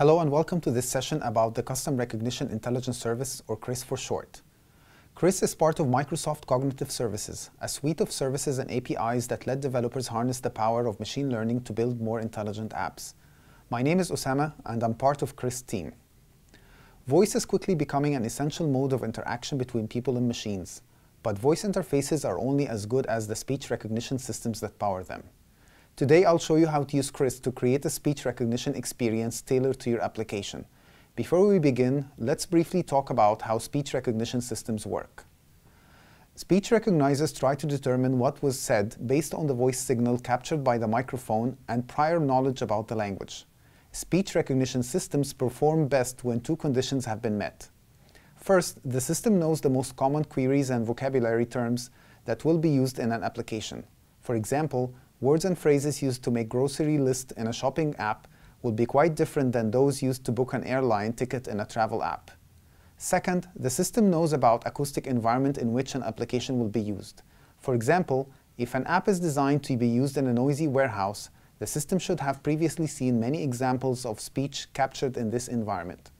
Hello and welcome to this session about the Custom Recognition Intelligence Service, or CRIS for short. CRIS is part of Microsoft Cognitive Services, a suite of services and APIs that let developers harness the power of machine learning to build more intelligent apps. My name is Osama and I'm part of CRIS team. Voice is quickly becoming an essential mode of interaction between people and machines, but voice interfaces are only as good as the speech recognition systems that power them. Today I'll show you how to use CRIS to create a speech recognition experience tailored to your application. Before we begin, let's briefly talk about how speech recognition systems work. Speech recognizers try to determine what was said based on the voice signal captured by the microphone and prior knowledge about the language. Speech recognition systems perform best when two conditions have been met. First, the system knows the most common queries and vocabulary terms that will be used in an application. For example, words and phrases used to make grocery list in a shopping app will be quite different than those used to book an airline ticket in a travel app. Second, the system knows about acoustic environment in which an application will be used. For example, if an app is designed to be used in a noisy warehouse, the system should have previously seen many examples of speech captured in this environment.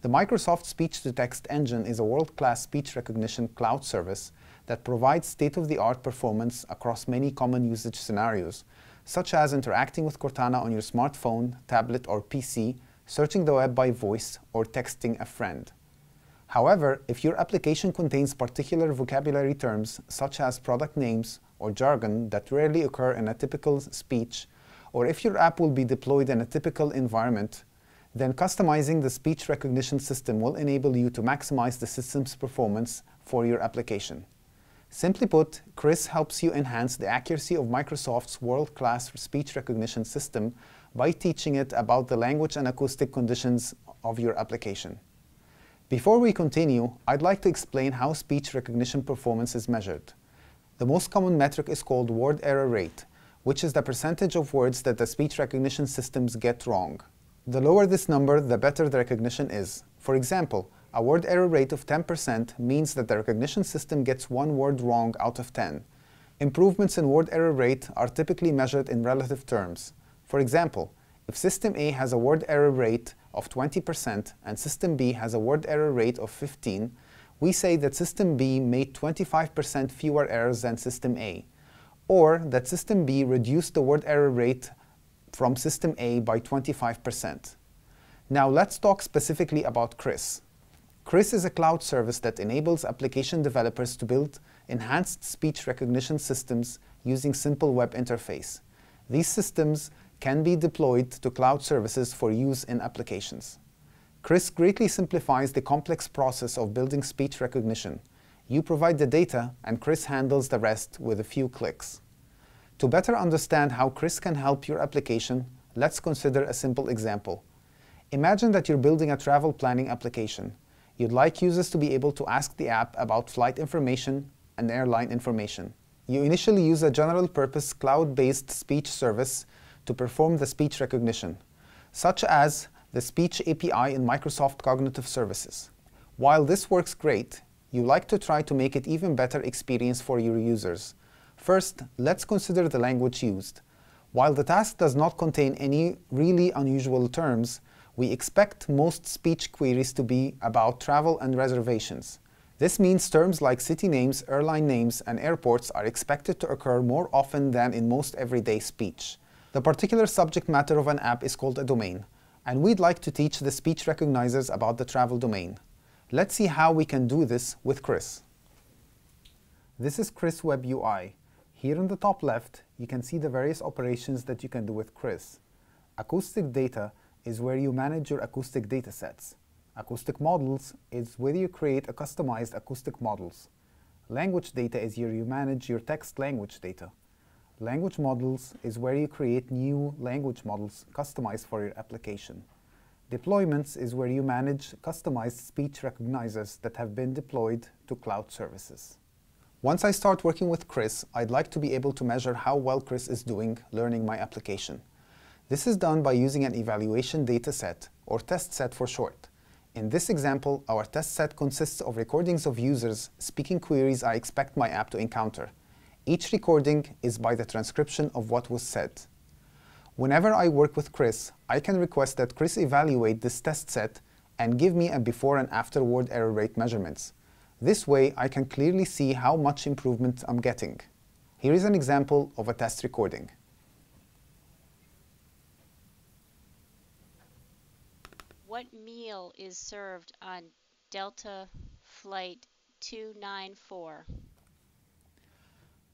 The Microsoft Speech-to-Text Engine is a world-class speech recognition cloud service that provides state-of-the-art performance across many common usage scenarios, such as interacting with Cortana on your smartphone, tablet, or PC, searching the web by voice, or texting a friend. However, if your application contains particular vocabulary terms, such as product names or jargon that rarely occur in a typical speech, or if your app will be deployed in a typical environment, then customizing the speech recognition system will enable you to maximize the system's performance for your application. Simply put, CRIS helps you enhance the accuracy of Microsoft's world-class speech recognition system by teaching it about the language and acoustic conditions of your application. Before we continue, I'd like to explain how speech recognition performance is measured. The most common metric is called word error rate, which is the percentage of words that the speech recognition systems get wrong. The lower this number, the better the recognition is. For example, a word error rate of 10% means that the recognition system gets one word wrong out of 10. Improvements in word error rate are typically measured in relative terms. For example, if System A has a word error rate of 20% and System B has a word error rate of 15, we say that System B made 25% fewer errors than System A, or that System B reduced the word error rate from System A by 25%. Now let's talk specifically about CRIS. CRIS is a cloud service that enables application developers to build enhanced speech recognition systems using simple web interface. These systems can be deployed to cloud services for use in applications. CRIS greatly simplifies the complex process of building speech recognition. You provide the data, and CRIS handles the rest with a few clicks. To better understand how CRIS can help your application, let's consider a simple example. Imagine that you're building a travel planning application. You'd like users to be able to ask the app about flight information and airline information. You initially use a general-purpose cloud-based speech service to perform the speech recognition, such as the Speech API in Microsoft Cognitive Services. While this works great, you like to try to make it even better experience for your users. First, let's consider the language used. While the task does not contain any really unusual terms, we expect most speech queries to be about travel and reservations. This means terms like city names, airline names, and airports are expected to occur more often than in most everyday speech. The particular subject matter of an app is called a domain, and we'd like to teach the speech recognizers about the travel domain. Let's see how we can do this with CRIS. This is CRIS Web UI. Here in the top left, you can see the various operations that you can do with CRIS. Acoustic data is where you manage your acoustic datasets. Acoustic models is where you create a customized acoustic models. Language data is where you manage your text language data. Language models is where you create new language models customized for your application. Deployments is where you manage customized speech recognizers that have been deployed to cloud services. Once I start working with CRIS, I'd like to be able to measure how well CRIS is doing learning my application. This is done by using an evaluation data set, or test set for short. In this example, our test set consists of recordings of users speaking queries I expect my app to encounter. Each recording is by the transcription of what was said. Whenever I work with CRIS, I can request that CRIS evaluate this test set and give me a before and after word error rate measurements. This way, I can clearly see how much improvement I'm getting. Here is an example of a test recording. What meal is served on Delta Flight 294?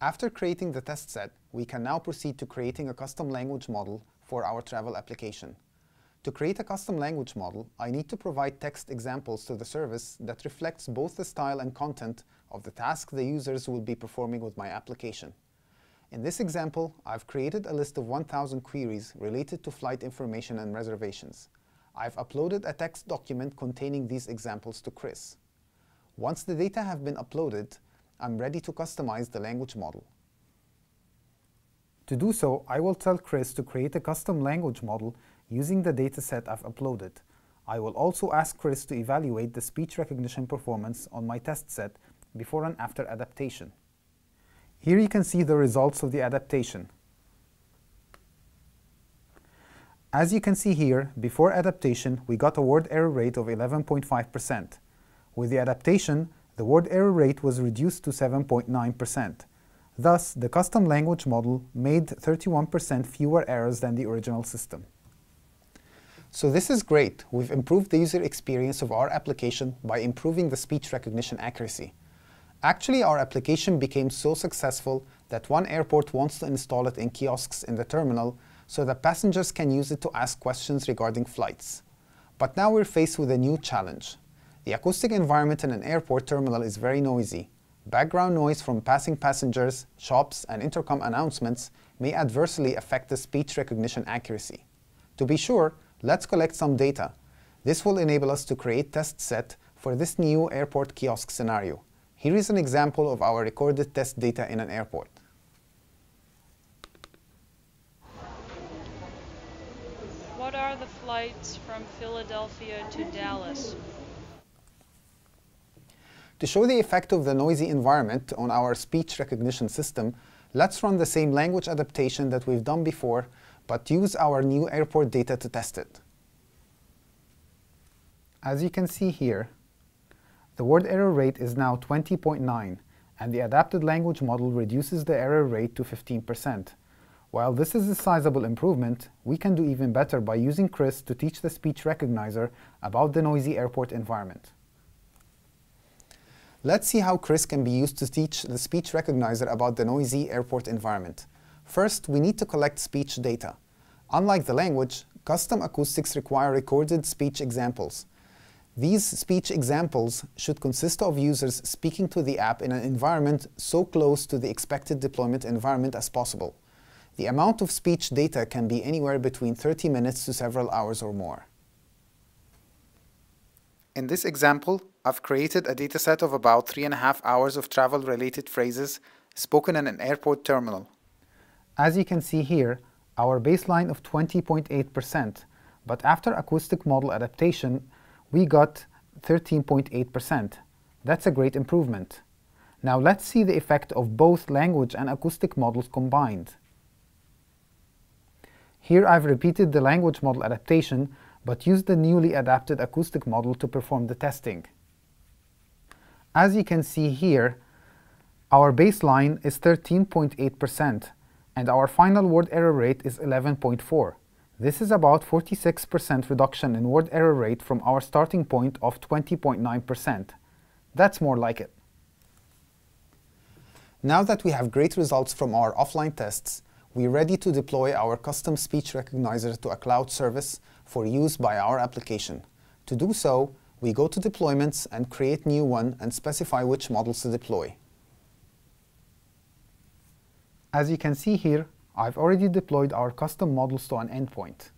After creating the test set, we can now proceed to creating a custom language model for our travel application. To create a custom language model, I need to provide text examples to the service that reflects both the style and content of the task the users will be performing with my application. In this example, I've created a list of 1,000 queries related to flight information and reservations. I've uploaded a text document containing these examples to CRIS. Once the data have been uploaded, I'm ready to customize the language model. To do so, I will tell CRIS to create a custom language model using the dataset I've uploaded. I will also ask CRIS to evaluate the speech recognition performance on my test set before and after adaptation. Here you can see the results of the adaptation. As you can see here, before adaptation, we got a word error rate of 11.5%. With the adaptation, the word error rate was reduced to 7.9%. Thus, the custom language model made 31% fewer errors than the original system. So this is great. We've improved the user experience of our application by improving the speech recognition accuracy. Actually, our application became so successful that one airport wants to install it in kiosks in the terminal so that passengers can use it to ask questions regarding flights. But now we're faced with a new challenge. The acoustic environment in an airport terminal is very noisy. Background noise from passing passengers, shops, and intercom announcements may adversely affect the speech recognition accuracy. To be sure, let's collect some data. This will enable us to create test set for this new airport kiosk scenario. Here is an example of our recorded test data in an airport. What are the flights from Philadelphia to Dallas? To show the effect of the noisy environment on our speech recognition system, let's run the same language adaptation that we've done before, but use our new airport data to test it. As you can see here, the word error rate is now 20.9, and the adapted language model reduces the error rate to 15%. While this is a sizable improvement, we can do even better by using CRIS to teach the speech recognizer about the noisy airport environment. Let's see how CRIS can be used to teach the speech recognizer about the noisy airport environment. First, we need to collect speech data. Unlike the language, custom acoustics require recorded speech examples. These speech examples should consist of users speaking to the app in an environment so close to the expected deployment environment as possible. The amount of speech data can be anywhere between 30 minutes to several hours or more. In this example, I've created a dataset of about three and a half hours of travel-related phrases spoken in an airport terminal. As you can see here, our baseline of 20.8%, but after acoustic model adaptation, we got 13.8%. That's a great improvement. Now let's see the effect of both language and acoustic models combined. Here I've repeated the language model adaptation but used the newly adapted acoustic model to perform the testing. As you can see here, our baseline is 13.8% and our final word error rate is 11.4. This is about 46% reduction in word error rate from our starting point of 20.9%. That's more like it. Now that we have great results from our offline tests, we're ready to deploy our custom speech recognizer to a cloud service for use by our application. To do so, we go to Deployments and create new one and specify which models to deploy. As you can see here, I've already deployed our custom models to an endpoint.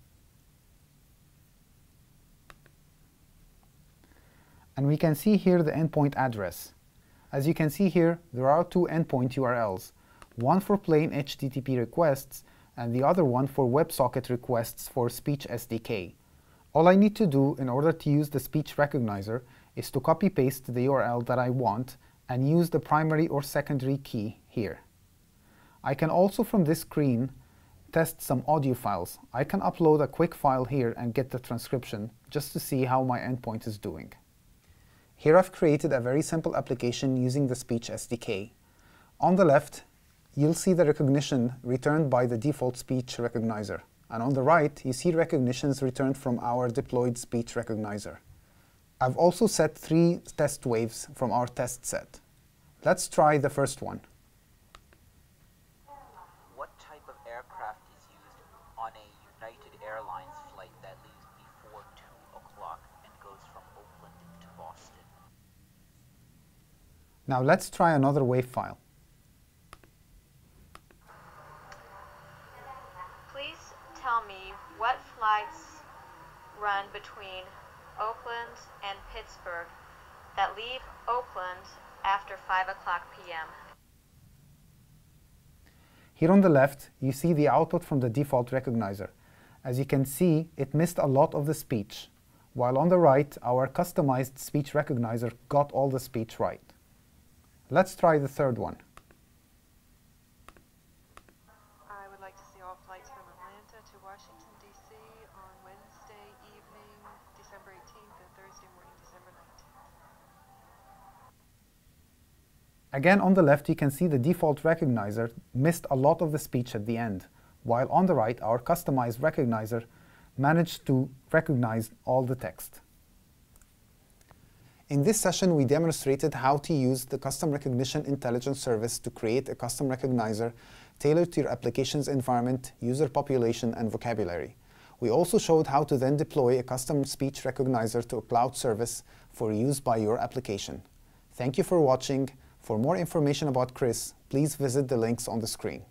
And we can see here the endpoint address. As you can see here, there are two endpoint URLs, one for plain HTTP requests and the other one for WebSocket requests for Speech SDK. All I need to do in order to use the speech recognizer is to copy-paste the URL that I want and use the primary or secondary key here. I can also from this screen test some audio files, I can upload a quick file here and get the transcription just to see how my endpoint is doing. Here I've created a very simple application using the Speech SDK. On the left, you'll see the recognition returned by the default speech recognizer. And on the right, you see recognitions returned from our deployed speech recognizer. I've also set three test waves from our test set. Let's try the first one. What type of aircraft is used on a United Airlines flight that leaves before 2 o'clock and goes from Oakland to Boston? Now let's try another WAV file. Please tell me what flights run between Oakland and Pittsburgh that leave Oakland after 5 o'clock p.m. Here on the left, you see the output from the default recognizer. As you can see, it missed a lot of the speech, while on the right, our customized speech recognizer got all the speech right. Let's try the third one. I would like to see all flights from Atlanta to Washington, D.C. on Wednesday evening, December 18th, and Thursday morning, December 19th. Again, on the left, you can see the default recognizer missed a lot of the speech at the end, while on the right, our customized recognizer managed to recognize all the text. In this session, we demonstrated how to use the Custom Recognition Intelligence Service to create a custom recognizer tailored to your application's environment, user population, and vocabulary. We also showed how to then deploy a custom speech recognizer to a cloud service for use by your application. Thank you for watching. For more information about CRIS, please visit the links on the screen.